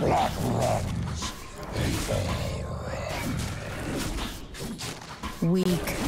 Blood runs. Weak.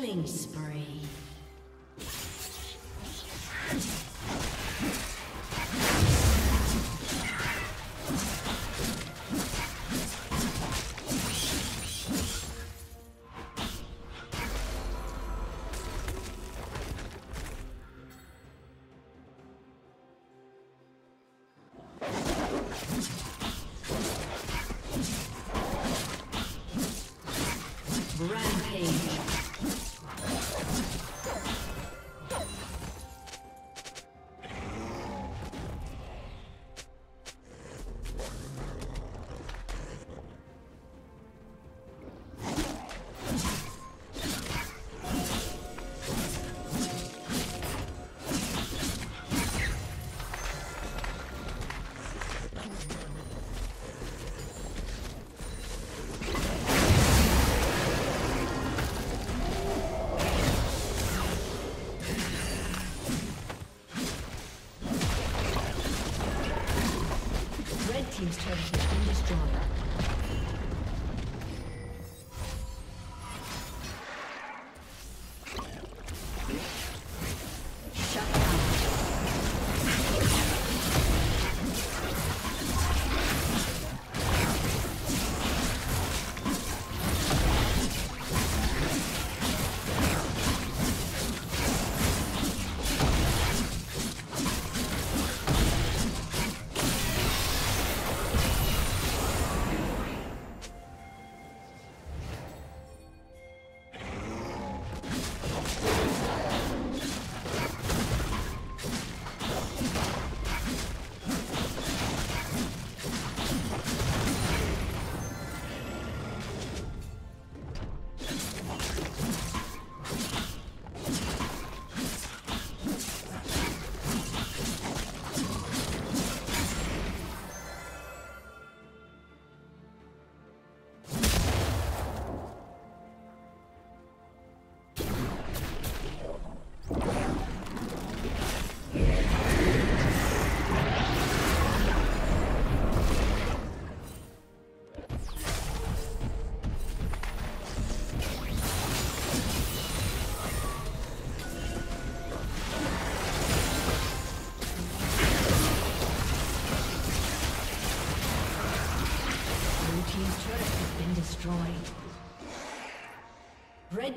Killing spree.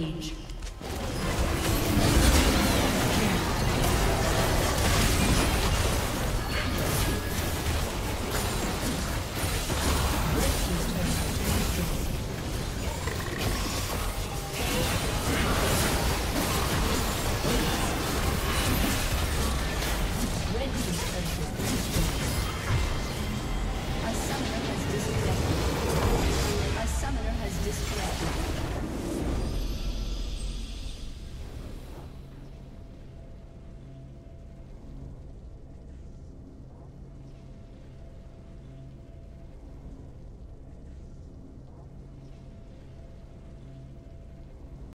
Rampage.